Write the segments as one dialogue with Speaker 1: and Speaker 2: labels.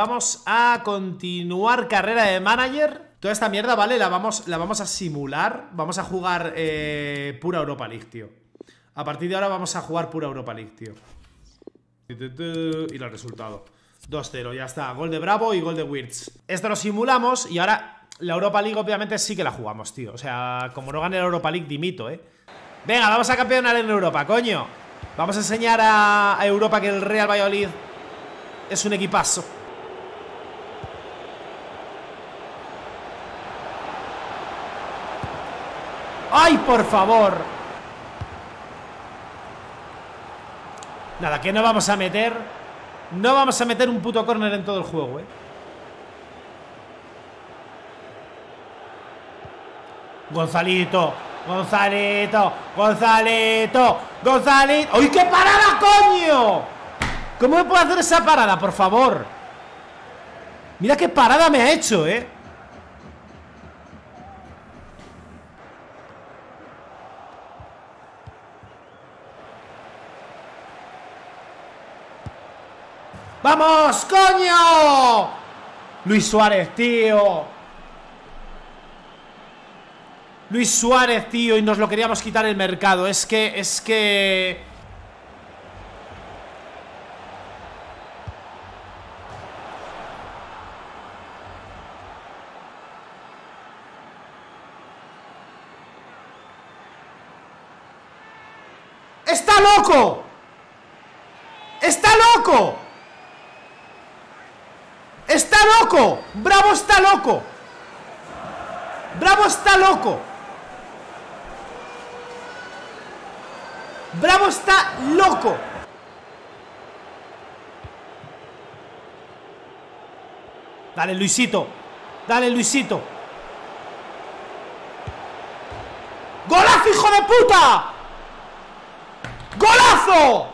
Speaker 1: Vamos a continuar carrera de manager. Toda esta mierda, ¿vale? La vamos, la vamos a simular. Vamos a jugar eh, pura Europa League, tío. A partir de ahora vamos a jugar pura Europa League, tío. Y el resultado 2-0, ya está. Gol de Bravo y gol de Wirtz. Esto lo simulamos y ahora la Europa League obviamente sí que la jugamos, tío. O sea, como no gane la Europa League, dimito, ¿eh? Venga, vamos a campeonar en Europa, coño. Vamos a enseñar a Europa que el Real Valladolid es un equipazo ¡Ay, por favor! Nada, que no vamos a meter No vamos a meter un puto córner en todo el juego, eh Gonzalito Gonzalito Gonzalito Gonzalito ¡Uy, qué parada, coño! ¿Cómo me puedo hacer esa parada, por favor? Mira qué parada me ha hecho, eh ¡Vamos, coño! Luis Suárez, tío Luis Suárez, tío Y nos lo queríamos quitar el mercado Es que, es que... ¡Está loco! ¡Está loco! ¡Está loco! ¡Bravo está loco! ¡Bravo está loco! ¡Bravo está loco! Dale, Luisito Dale, Luisito ¡Golazo, hijo de puta! ¡Golazo!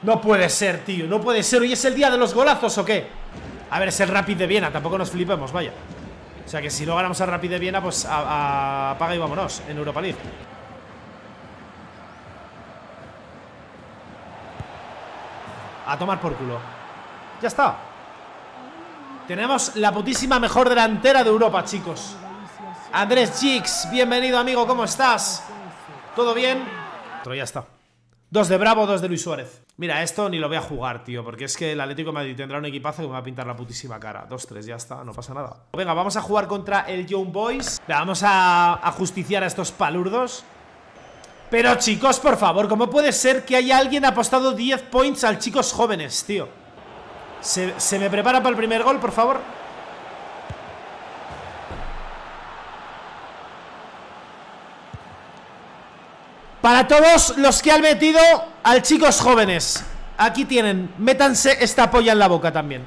Speaker 1: No puede ser, tío No puede ser ¿Hoy es el día de los golazos o qué? A ver, es el Rapid de Viena, tampoco nos flipemos, vaya. O sea que si no ganamos al Rapid de Viena Pues apaga y vámonos en Europa League. A tomar por culo. Ya está. Tenemos la putísima mejor delantera de Europa, chicos. Andrés Gix, bienvenido amigo, ¿cómo estás? ¿Todo bien? Pero ya está Dos de Bravo, dos de Luis Suárez. Mira, esto ni lo voy a jugar, tío Porque es que el Atlético de Madrid tendrá un equipazo que me va a pintar la putísima cara. 2-3, ya está, no pasa nada. Venga, vamos a jugar contra el Young Boys. Vamos a, a justiciar a estos palurdos. Pero chicos, por favor ¿Cómo puede ser que haya alguien apostado 10 points al chicos jóvenes, tío? ¿Se, se me prepara para el primer gol, por favor? Para todos los que han metido al chicos jóvenes. Aquí tienen, métanse esta polla en la boca también.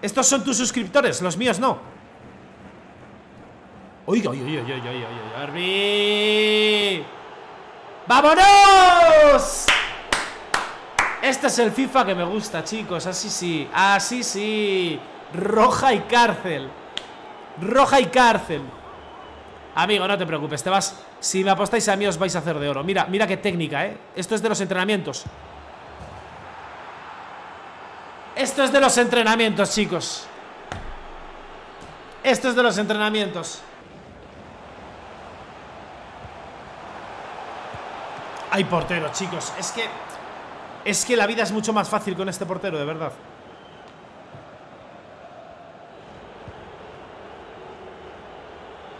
Speaker 1: Estos son tus suscriptores, los míos no. Oiga, oiga, oiga, oiga, oiga, oiga, ¡Vámonos! Este es el FIFA que me gusta, chicos. Así sí, así sí. Roja y cárcel. Roja y cárcel Amigo, no te preocupes, te vas. Si me apostáis a mí os vais a hacer de oro. Mira, mira qué técnica, eh Esto es de los entrenamientos. Esto es de los entrenamientos, chicos. Esto es de los entrenamientos. Hay portero, chicos. Es que... Es que la vida es mucho más fácil con este portero, de verdad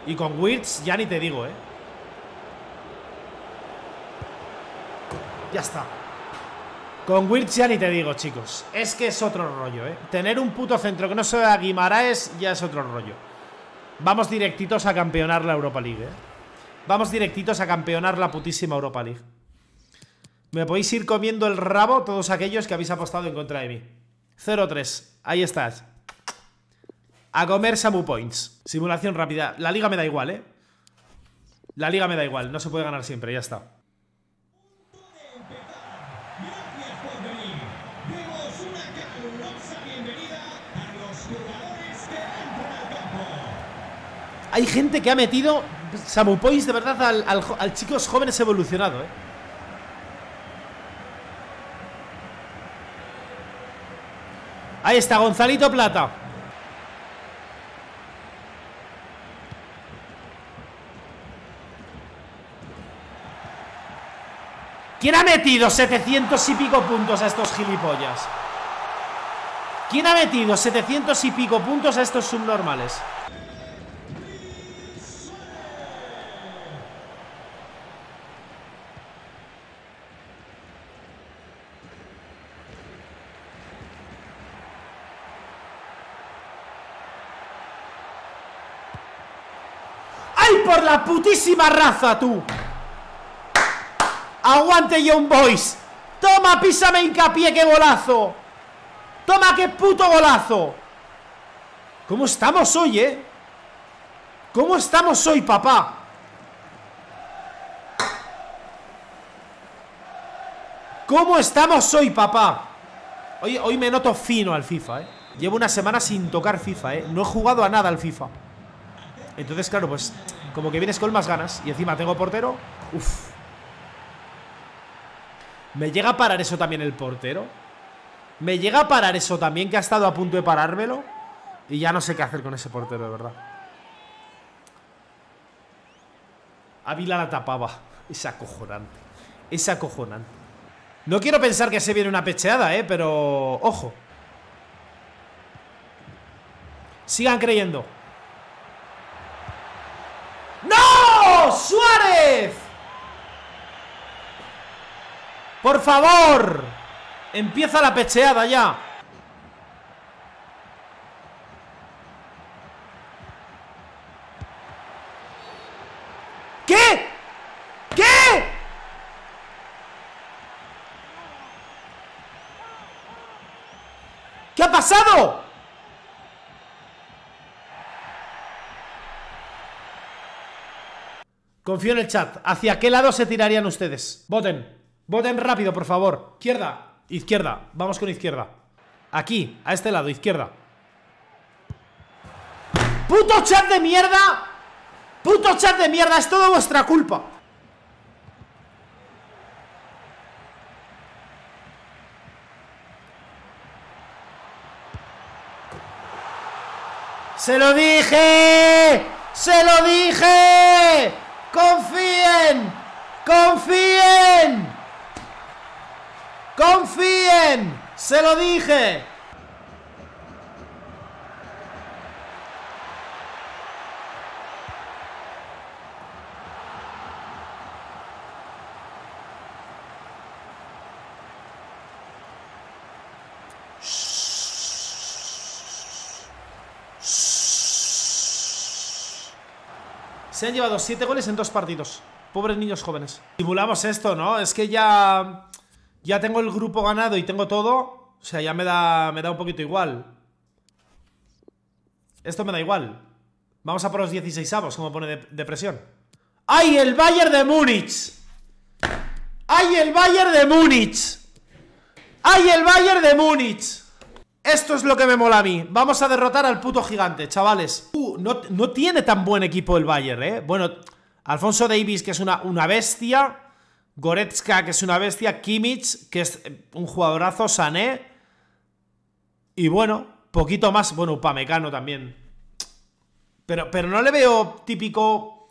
Speaker 1: Y con Wirtz ya ni te digo, ¿eh? Ya está. Con Wirtz ya ni te digo, chicos. Es que es otro rollo, ¿eh? Tener un puto centro que no sea Guimaraes ya es otro rollo. Vamos directitos a campeonar la Europa League, ¿eh? Vamos directitos a campeonar la putísima Europa League. Me podéis ir comiendo el rabo todos aquellos que habéis apostado en contra de mí. 0-3, ahí estás a comer Samu Points. Simulación rápida. La liga me da igual, ¿eh? La liga me da igual. No se puede ganar siempre, ya está. Hay gente que ha metido Samu Points de verdad al, chicos jóvenes evolucionado, ¿eh? Ahí está, Gonzalito Plata. ¿Quién ha metido 700 y pico puntos a estos gilipollas? ¿Quién ha metido 700 y pico puntos a estos subnormales? ¡Ay, por la putísima raza, tú! ¡Aguante Young Boys! ¡Toma, písame hincapié, qué golazo! ¡Toma, qué puto golazo! ¿Cómo estamos hoy, eh? ¿Cómo estamos hoy, papá? ¿Cómo estamos hoy, papá? Hoy, hoy me noto fino al FIFA, eh Llevo una semana sin tocar FIFA, eh No he jugado a nada al FIFA Entonces, claro, pues Como que vienes con más ganas Y encima tengo portero Uf ¿Me llega a parar eso también el portero? ¿Me llega a parar eso también que ha estado a punto de parármelo? Y ya no sé qué hacer con ese portero, de verdad Ávila la tapaba Es acojonante Es acojonante No quiero pensar que se viene una pecheada, eh Pero... Ojo Sigan creyendo ¡No! ¡Suárez! ¡Por favor! Empieza la pecheada ya ¿Qué? ¿Qué? ¿Qué ha pasado? Confío en el chat ¿Hacia qué lado se tirarían ustedes? Voten Voten rápido, por favor. Izquierda. Izquierda. Vamos con izquierda. Aquí, a este lado, izquierda. ¡Puto chat de mierda! ¡Puto chat de mierda! Es todo vuestra culpa. ¡Se lo dije! ¡Se lo dije! ¡Confíen! ¡Confíen! ¡Confíen! ¡Se lo dije! Se han llevado 7 goles en dos partidos. Pobres niños jóvenes. Simulamos esto, ¿no? Es que ya... Ya tengo el grupo ganado y tengo todo. O sea, ya me da, me da un poquito igual. Esto me da igual. Vamos a por los 16 avos, como pone de, presión. ¡Ay, el Bayern de Múnich! ¡Ay, el Bayern de Múnich! ¡Ay, el Bayern de Múnich! Esto es lo que me mola a mí. Vamos a derrotar al puto gigante, chavales. Uh, no, no, tiene tan buen equipo el Bayern, ¿eh? Bueno, Alfonso Davis, que es una, una bestia. Goretzka, que es una bestia, Kimmich, que es un jugadorazo, Sané. Y bueno, poquito más, bueno, Upamecano también. Pero, pero no le veo típico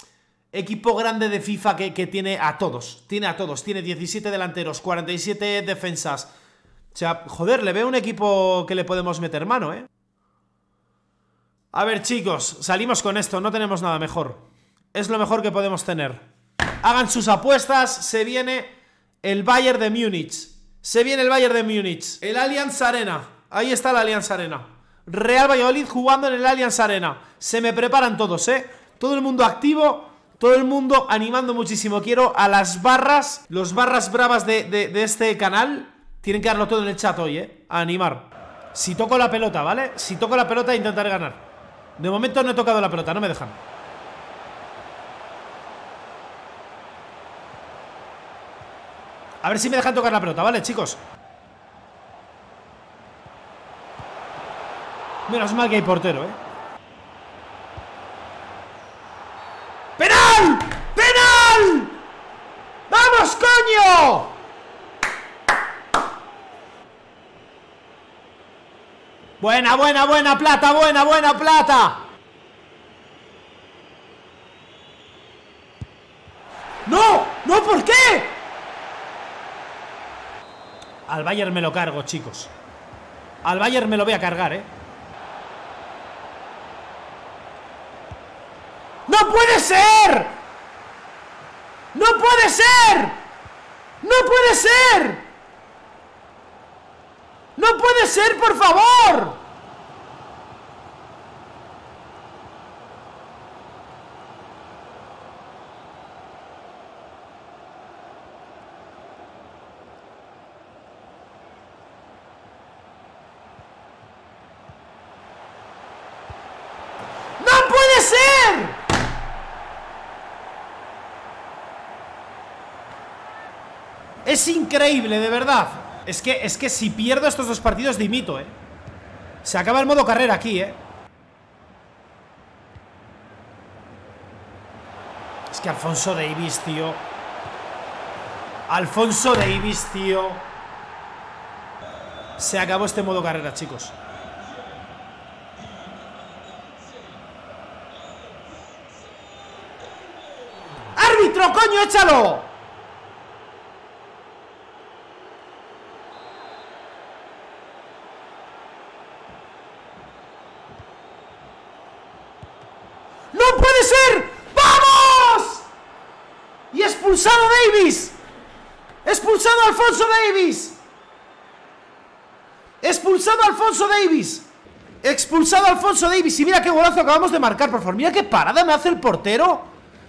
Speaker 1: equipo grande de FIFA que, que, tiene a todos. Tiene a todos. Tiene 17 delanteros, 47 defensas. O sea, joder, le veo un equipo que le podemos meter mano, ¿eh? A ver, chicos, salimos con esto. No tenemos nada mejor. Es lo mejor que podemos tener. Hagan sus apuestas. Se viene el Bayern de Múnich. Se viene el Bayern de Múnich. El Allianz Arena. Ahí está el Allianz Arena. Real Valladolid jugando en el Allianz Arena. Se me preparan todos, ¿eh? Todo el mundo activo. Todo el mundo animando muchísimo. Quiero a las barras, los barras bravas de, de este canal. Tienen que darlo todo en el chat hoy, ¿eh? A animar. Si toco la pelota, ¿vale? Si toco la pelota intentaré ganar. De momento no he tocado la pelota, no me dejan. A ver si me dejan tocar la pelota, ¿vale, chicos? Menos mal que hay portero, ¿eh? ¡Penal! ¡Penal! ¡Vamos, coño! Buena, buena, buena plata, buena, buena plata. ¡No! ¡No! ¿Por qué? Al Bayern me lo cargo, chicos. Al Bayern me lo voy a cargar, ¿eh? ¡No puede ser! ¡No puede ser! ¡No puede ser! ¡No puede ser, por favor! ¡No puede ser! Es increíble, de verdad. Es que, es que si pierdo estos dos partidos dimito, eh Se acaba el modo carrera aquí, eh Es que Alfonso Davis, tío. Alfonso Davis, tío. Se acabó este modo carrera, chicos. ¡Árbitro, coño, échalo! ¡No puede ser! ¡Vamos! Y expulsado Davis. Expulsado Alfonso Davis. Expulsado Alfonso Davis. Expulsado Alfonso Davis. Y mira qué golazo acabamos de marcar, por favor. Mira qué parada me hace el portero.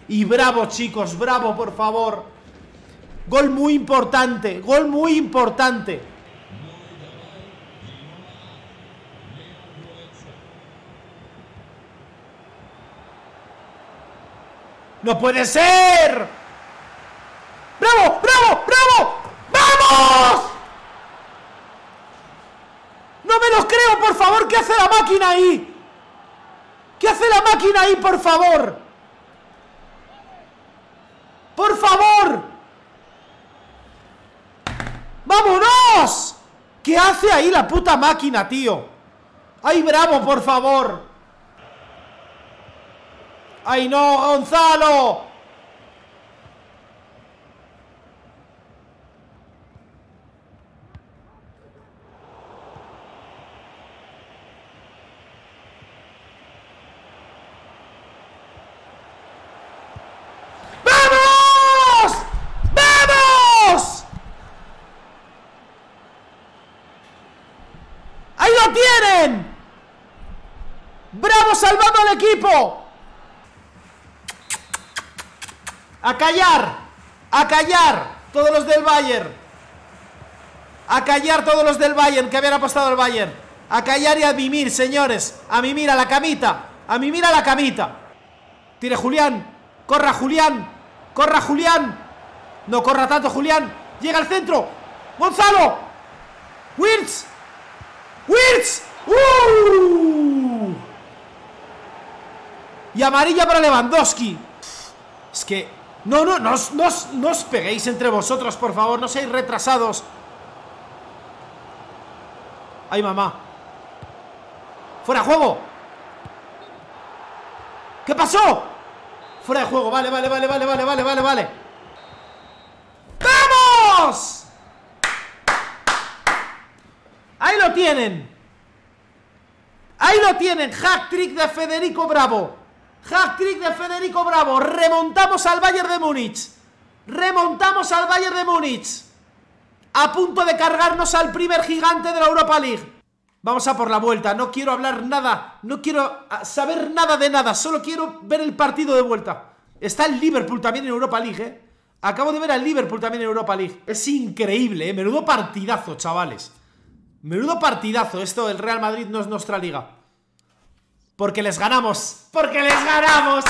Speaker 1: Y bravo, chicos, bravo, por favor. Gol muy importante Gol muy importante. ¡No puede ser! ¡Bravo! ¡Bravo! ¡Bravo! ¡Vamos! ¡No me los creo, por favor! ¿Qué hace la máquina ahí? ¿Qué hace la máquina ahí, por favor? ¡Por favor! ¡Vámonos! ¿Qué hace ahí la puta máquina, tío? ¡Ay, bravo, por favor! ¡Ay, no, Gonzalo! ¡Vamos! ¡Vamos! ¡Ahí lo tienen! ¡Bravo salvando al equipo! ¡A callar! ¡A callar! Todos los del Bayern ¡A callar todos los del Bayern que habían apostado al Bayern! ¡A callar y a mimir, señores! ¡A mimir a la camita! ¡A mimir a la camita! Tire Julián ¡Corra Julián! ¡Corra Julián! No corra tanto Julián ¡Llega al centro! ¡Gonzalo! ¡Wirtz! ¡Wirtz! ¡Uh! Y amarilla para Lewandowski Es que no, no, no no, no os peguéis entre vosotros, por favor No seáis retrasados ¡Ay, mamá! ¡Fuera de juego! ¿Qué pasó? Fuera de juego, vale, vale, vale, vale, vale, vale, vale, vale ¡Vamos! Ahí lo tienen Ahí lo tienen Hack trick de Federico Bravo Hack trick de Federico Bravo. Remontamos al Bayern de Múnich. Remontamos al Bayern de Múnich. A punto de cargarnos al primer gigante de la Europa League. Vamos a por la vuelta. No quiero hablar nada. No quiero saber nada de nada. Solo quiero ver el partido de vuelta. Está el Liverpool también en Europa League ¿eh? Acabo de ver al Liverpool también en Europa League. Es increíble, ¿eh? Menudo partidazo, chavales. Menudo partidazo Esto, el Real Madrid no es nuestra liga Porque les ganamos Porque les ganamos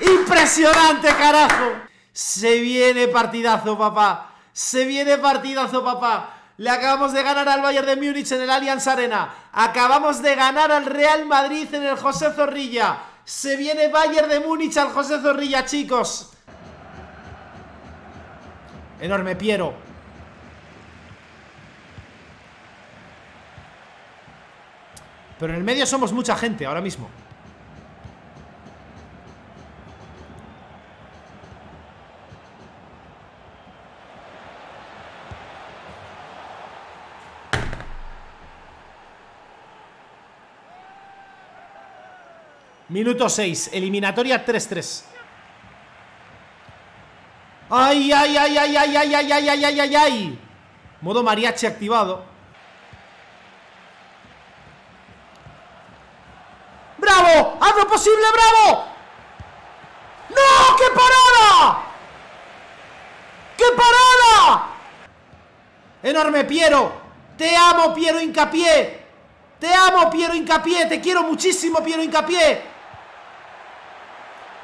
Speaker 1: Impresionante, carajo Se viene partidazo, papá Se viene partidazo, papá le acabamos de ganar al Bayern de Múnich en el Allianz Arena. Acabamos de ganar al Real Madrid en el José Zorrilla. Se viene Bayern de Múnich al José Zorrilla, chicos. Enorme Piero. Pero en el medio somos mucha gente ahora mismo Minuto 6, eliminatoria 3-3 ¡Ay, ay, ay, ay, ay, ay, ay, ay, ay, ay, ay! Modo mariachi activado ¡Bravo! ¡Haz lo posible, bravo! ¡No! ¡Qué parada! ¡Qué parada! Enorme Piero Te amo Piero Hincapié Te amo Piero Hincapié Te quiero muchísimo Piero Hincapié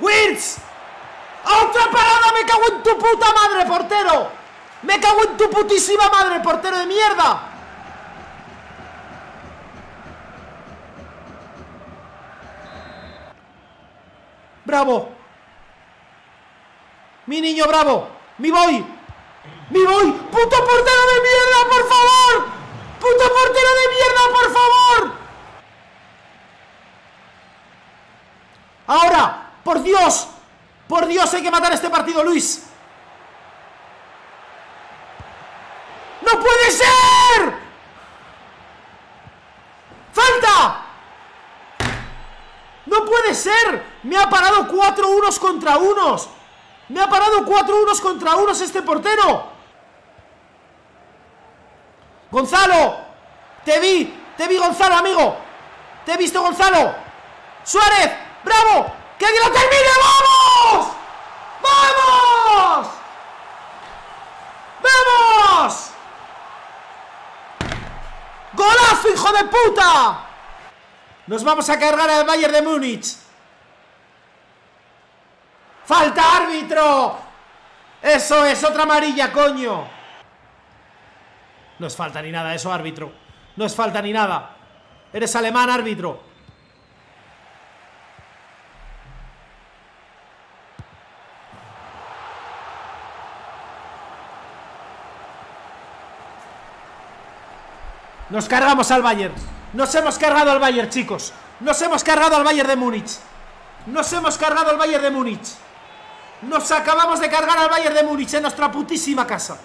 Speaker 1: ¡Wirtz! ¡Otra parada! ¡Me cago en tu puta madre, portero! ¡Me cago en tu putísima madre, portero de mierda! ¡Bravo! ¡Mi niño bravo! ¡Mi voy! ¡Mi voy! ¡Puto portero de mierda, por favor! ¡Puto portero de mierda, por favor! ¡Ahora! ¡Por Dios! ¡Por Dios hay que matar este partido, Luis! ¡No puede ser! ¡Falta! ¡No puede ser! Me ha parado cuatro unos contra unos Me ha parado cuatro unos contra unos este portero Gonzalo Te vi, te vi Gonzalo, amigo Te he visto Gonzalo Suárez, bravo ¡Que lo termine! ¡Vamos! ¡Vamos! ¡Vamos! ¡Golazo, hijo de puta! Nos vamos a cargar al Bayern de Múnich ¡Falta árbitro! ¡Eso es otra amarilla, coño! No es falta ni nada eso, árbitro. No es falta ni nada. Eres alemán, árbitro. Nos cargamos al Bayern. Nos hemos cargado al Bayern, chicos. Nos hemos cargado al Bayern de Múnich. Nos hemos cargado al Bayern de Múnich Nos acabamos de cargar al Bayern de Múnich En nuestra putísima casa.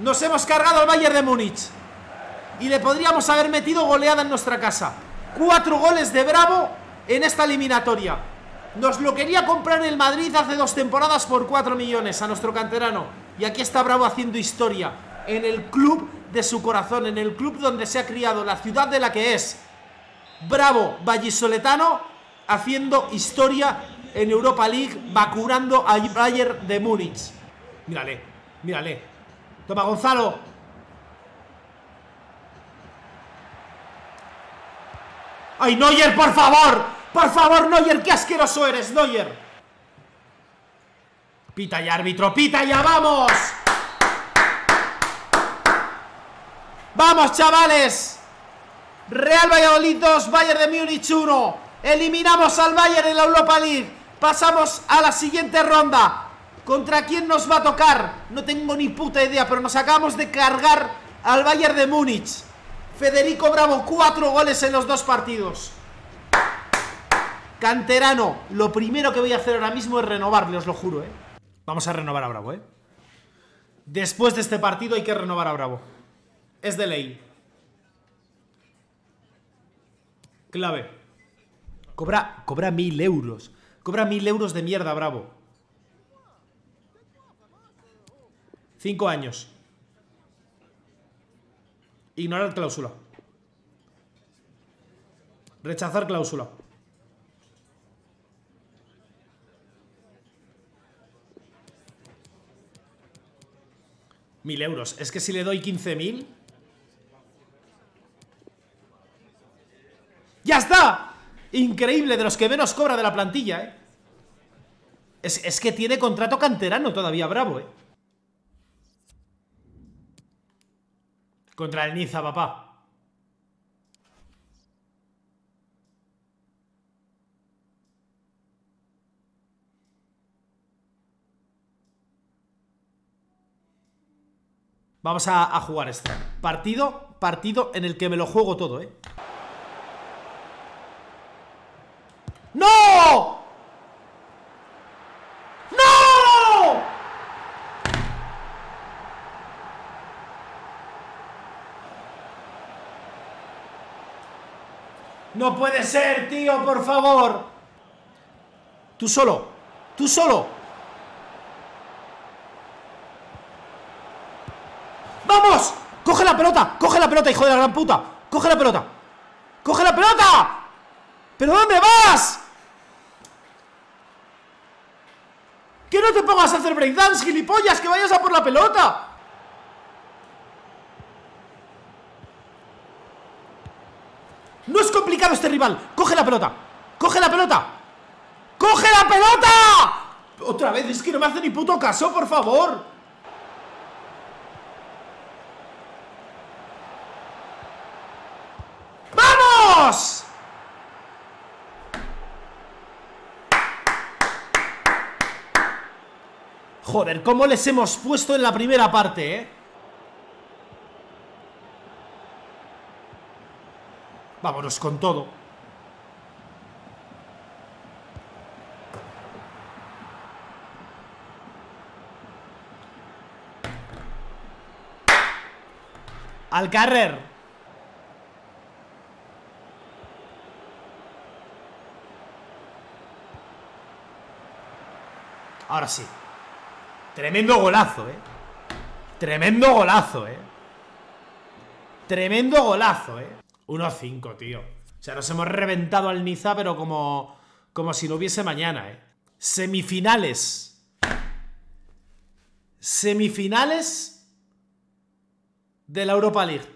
Speaker 1: Nos hemos cargado al Bayern de Múnich. Y le podríamos haber metido goleada en nuestra casa. Cuatro goles de Bravo En esta eliminatoria. Nos lo quería comprar el Madrid hace dos temporadas Por cuatro millones a nuestro canterano. Y aquí está Bravo haciendo historia En el club de su corazón, en el club donde se ha criado, la ciudad de la que es. Bravo, vallisoletano, haciendo historia en Europa League, vacunando a Bayern de Múnich. Mírale, mírale. Toma, Gonzalo. ¡Ay, Neuer, por favor! ¡Por favor, Neuer! ¡Qué asqueroso eres, Neuer! Pita ya, árbitro, pita ya, vamos. ¡Vamos, chavales! Real Valladolid 2, Bayern de Múnich 1 Eliminamos al Bayern en la Europa League Pasamos a la siguiente ronda ¿Contra quién nos va a tocar? No tengo ni puta idea Pero nos acabamos de cargar al Bayern de Múnich Federico Bravo, cuatro goles en los dos partidos Canterano Lo primero que voy a hacer ahora mismo es renovarle, os lo juro, ¿eh? Vamos a renovar a Bravo, ¿eh? Después de este partido hay que renovar a Bravo es de ley. Clave. Cobra, cobra mil euros. Cobra mil euros de mierda, bravo. Cinco años. Ignorar cláusula. Rechazar cláusula. Mil euros. Es que si le doy quince mil... ¡Ya está! Increíble, de los que menos cobra de la plantilla, ¿eh? Es, que tiene contrato canterano todavía, bravo, ¿eh? Contra el Niza, papá. Vamos a, a jugar este partido partido en el que me lo juego todo, ¿eh? ¡No! ¡No! No puede ser, tío, por favor. Tú solo. Tú solo. ¡Vamos! ¡Coge la pelota! ¡Coge la pelota, hijo de la gran puta! ¡Coge la pelota! ¡Coge la pelota! ¿Pero dónde vas? ¡Que no te pongas a hacer breakdance, gilipollas! ¡Que vayas a por la pelota! No es complicado este rival ¡Coge la pelota! ¡Coge la pelota! ¡Coge la pelota! Otra vez, es que no me hace ni puto caso, por favor ¡Vamos! Joder, ¿cómo les hemos puesto en la primera parte, eh? Vámonos con todo. Al carrer. Ahora sí Tremendo golazo, eh Tremendo golazo, eh Tremendo golazo, eh 1-5, tío. O sea, nos hemos reventado al Niza, pero como, como si no hubiese mañana, ¿eh? Semifinales. Semifinales de la Europa League.